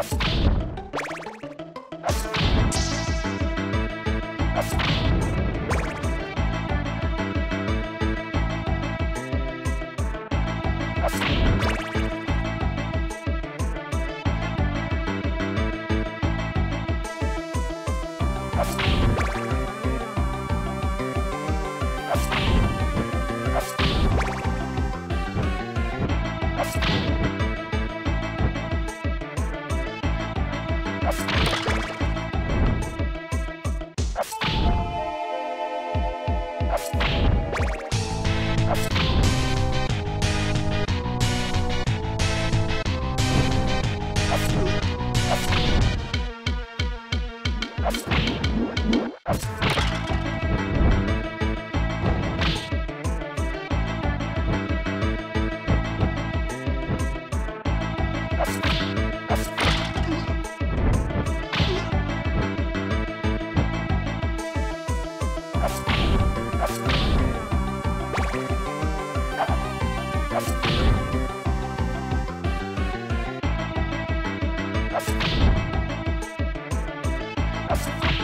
you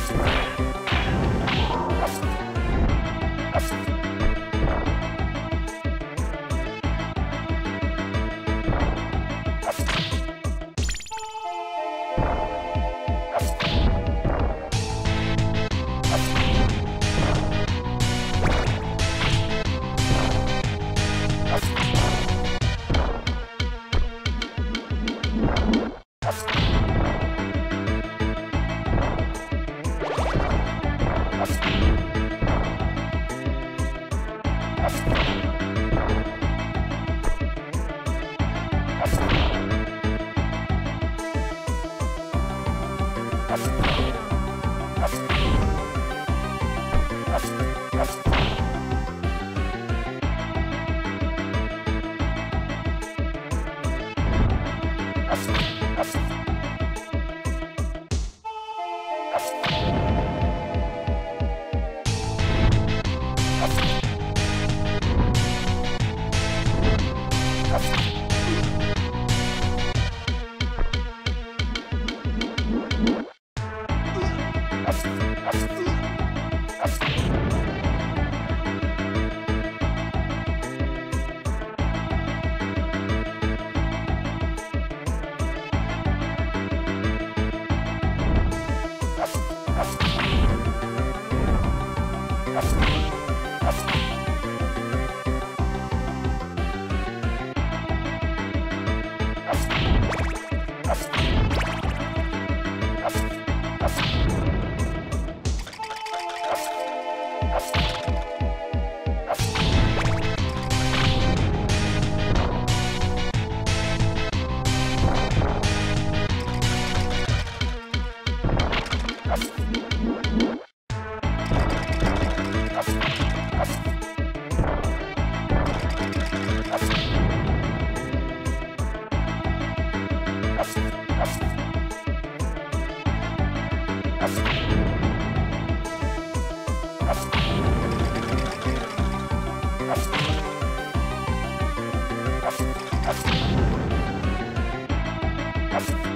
Thank you. Let's go. Thank you.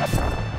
You